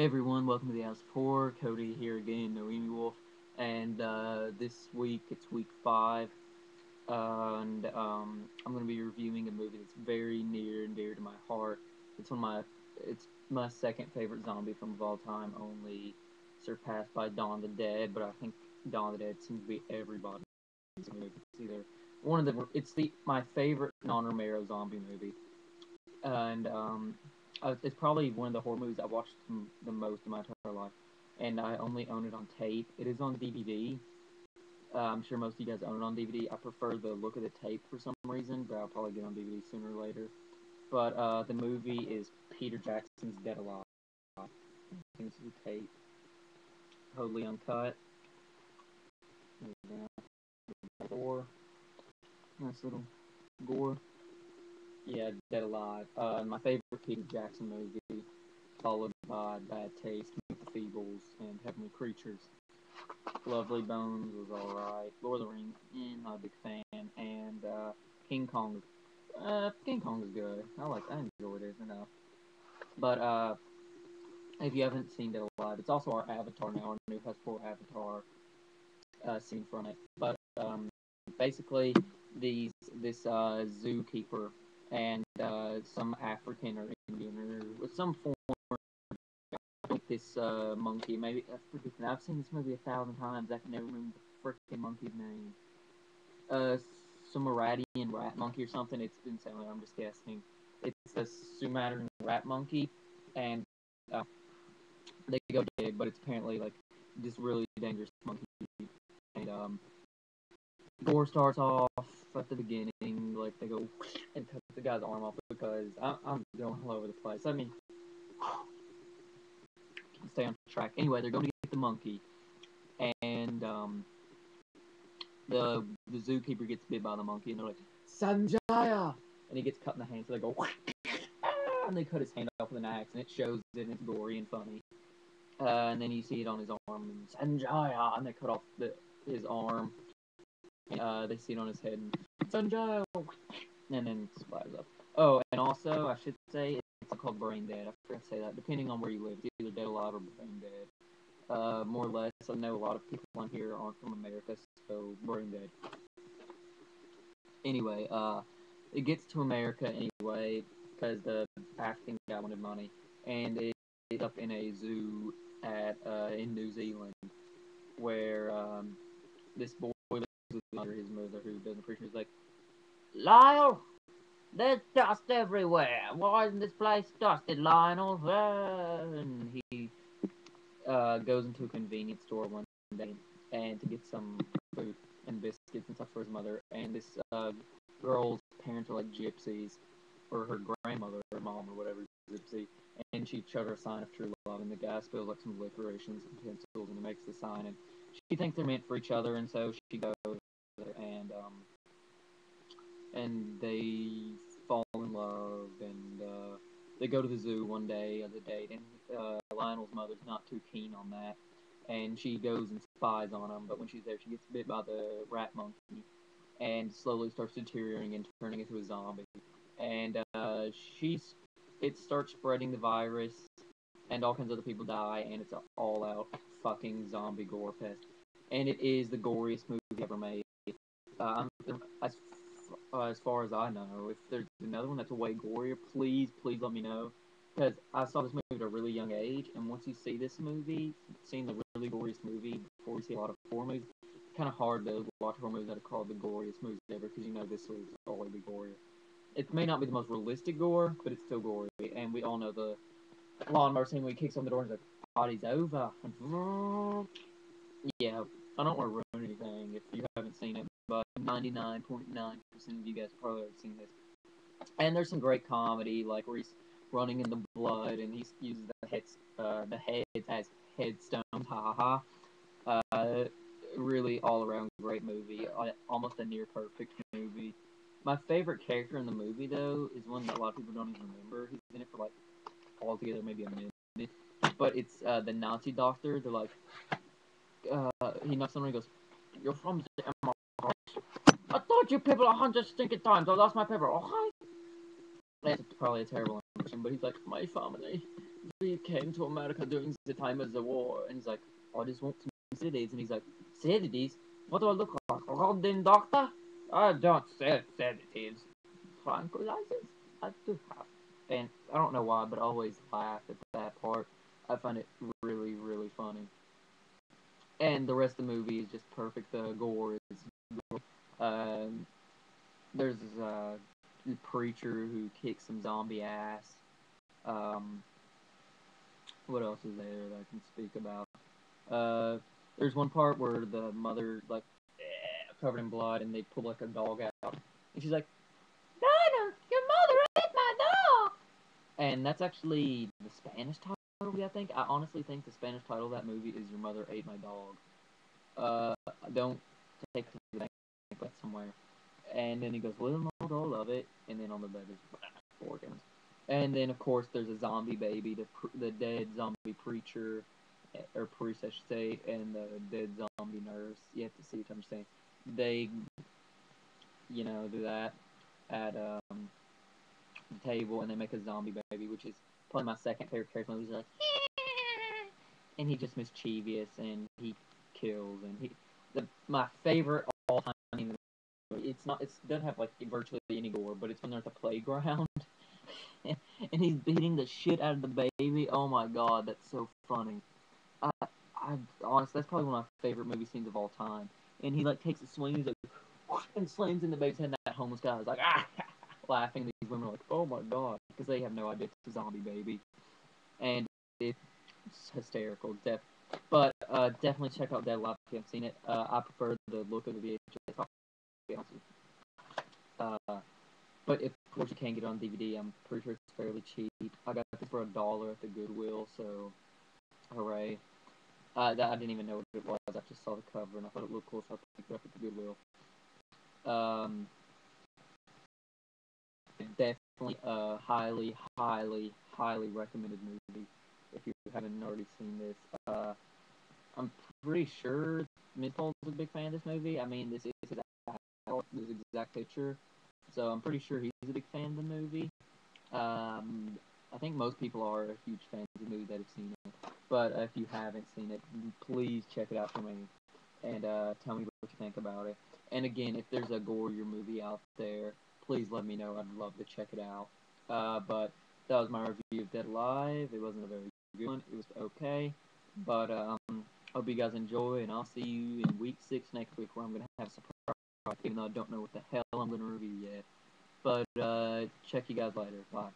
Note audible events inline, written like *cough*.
Everyone, welcome to the House Horror. Cody here again, Noimiwolf, and uh, this week it's week five, uh, and um, I'm going to be reviewing a movie that's very near and dear to my heart. It's one of my, it's my second favorite zombie film of all time, only surpassed by Dawn of the Dead. But I think Dawn of the Dead seems to be everybody's movie. It's either one of the, it's the my favorite non-Romero zombie movie, and um, uh, it's probably one of the horror movies I watched the most in my entire life, and I only own it on tape. It is on DVD. Uh, I'm sure most of you guys own it on DVD. I prefer the look of the tape for some reason, but I'll probably get on DVD sooner or later. But uh, the movie is Peter Jackson's Dead Alive. I think is the tape, totally uncut. Gore, nice little gore. Yeah, Dead Alive. Uh, my favorite Peter Jackson movie, followed by Bad Taste, Meet the Feebles, and Heavenly Creatures. Lovely Bones was alright. Lord of the Rings, eh, not a big fan. And uh, King Kong, uh, King Kong is good. I like, I enjoyed it enough. But uh, if you haven't seen Dead Alive, it's also our Avatar now. Our new passport Avatar uh, scene from it. But um, basically, these this uh, zookeeper and uh, some African or Indian or some form this uh, monkey. Maybe. I've seen this movie a thousand times. I can never remember the freaking monkey's name. Uh, Sumeradian rat monkey or something. It's been saying I'm just guessing. It's a Sumatran rat monkey, and uh, they go big, but it's apparently like this really dangerous monkey. And um, gore starts off at the beginning, like they go *sniffs* and cut the guy's arm off because I, I'm going all over the place. I mean, *sighs* stay on track. Anyway, they're going to get the monkey, and um, the the zookeeper gets bit by the monkey, and they're like Sanjaya, and he gets cut in the hand. So they go, *sniffs* and they cut his hand off with an axe, and it shows and it's gory and funny. Uh, and then you see it on his arm, and Sanjaya, and they cut off the, his arm. Uh, they see it on his head, and and then it splatters up. Oh, and also I should say it's called Brain Dead. I forgot to say that. Depending on where you live, it's either Dead Alive or Brain Dead. Uh, more or less, I know a lot of people on here aren't from America, so Brain Dead. Anyway, uh, it gets to America anyway because the African guy wanted money, and it it's up in a zoo at uh, in New Zealand where um, this boy his mother who doesn't appreciate. He's like, Lyle, there's dust everywhere. Why isn't this place dusted, Lionel? And he uh, goes into a convenience store one day and to get some food and biscuits and stuff for his mother. And this uh, girl's parents are like gypsies, or her grandmother or mom or whatever gypsy. And she showed her a sign of true love, and the guy spills like some liquor and utensils, and he makes the sign. And she thinks they're meant for each other, and so she goes and and they fall in love, and uh, they go to the zoo one day as a date, and uh, Lionel's mother's not too keen on that, and she goes and spies on him. But when she's there, she gets bit by the rat monkey, and slowly starts deteriorating and turning into a zombie. And uh, she's it starts spreading the virus, and all kinds of other people die, and it's an all-out fucking zombie gore fest. And it is the goriest movie ever made. Uh, as uh, as far as I know. If there's another one that's a way gorier, please, please let me know. Because I saw this movie at a really young age, and once you see this movie, seeing the really goriest movie before you see a lot of horror movies, it's kind of hard to watch horror movies that are called the goriest movies ever, because you know this will always be gorier. It may not be the most realistic gore, but it's still gory, and we all know the lawnmower scene when he kicks on the door and the like, party's over. *laughs* Yeah, I don't want to ruin anything if you haven't seen it, but 99.9% of you guys probably have seen this. And there's some great comedy, like where he's running in the blood and he uses the heads, uh, the heads as headstones. Ha ha ha. Uh, really all around great movie, almost a near perfect movie. My favorite character in the movie though is one that a lot of people don't even remember. He's in it for like altogether maybe a minute, but it's uh, the Nazi doctor. They're like, uh, he knocks on and goes, "You're from the MI I thought you people a hundred stinking times. I lost my paper. Oh, hi. That's probably a terrible impression, but he's like, my family, we came to America during the time of the war, and he's like, I just want some sedatives, and he's like, cities? What do I look like, goddamn doctor? I don't sell sedatives. Tranquilizers? I do have. And I don't know why, but I always laugh at that part. I find it really, really funny. And the rest of the movie is just perfect. The gore is. Um, there's a preacher who kicks some zombie ass. Um, what else is there that I can speak about? Uh, there's one part where the mother like eh, covered in blood, and they pull like a dog out, and she's like, "Nana, your mother ate my dog." And that's actually the Spanish title. I think I honestly think the Spanish title of that movie is "Your Mother Ate My Dog." Uh, don't take the but somewhere. And then he goes, "Well, no, don't it." And then on the bed is organs. And then of course there's a zombie baby, the the dead zombie preacher or priest, I should say, and the dead zombie nurse. You have to see I'm saying. They, you know, do that at um, the table, and they make a zombie baby, which is probably my second favorite character. He's like, and he just mischievous, and he kills, and he. The my favorite all. It's not. It doesn't have like virtually any gore, but it's when they're at the playground. *laughs* and he's beating the shit out of the baby. Oh my god, that's so funny. I, I honestly, that's probably one of my favorite movie scenes of all time. And he like takes a swing, he's like, *laughs* and slams in the baby's head. And that homeless guy is like, ah, *laughs* laughing. These women are like, oh my god, because they have no idea it's a zombie baby, and it's hysterical. Def- but uh, definitely check out Dead Alive if you haven't seen it. Uh, I prefer the look of the VHS. Uh, but if of course you can't get it on DVD, I'm pretty sure it's fairly cheap. I got this for a dollar at the Goodwill, so hooray. Uh, that, I didn't even know what it was. I just saw the cover and I thought it looked cool, so I picked it up at the Goodwill. Um, definitely a highly, highly, highly recommended movie if you haven't already seen this. Uh, I'm pretty sure Paul's a big fan of this movie. I mean, this is his, his exact picture, so I'm pretty sure he's a big fan of the movie. Um, I think most people are a huge fans of the movie that have seen it. But if you haven't seen it, please check it out for me and uh, tell me what you think about it. And again, if there's a gorier movie out there, please let me know. I'd love to check it out. Uh, but that was my review of Dead Alive. It wasn't a very good one. It was okay. But um, hope you guys enjoy, and I'll see you in week six next week where I'm going to have a surprise, even though I don't know what the hell I'm going to review yet. But uh, check you guys later. Bye.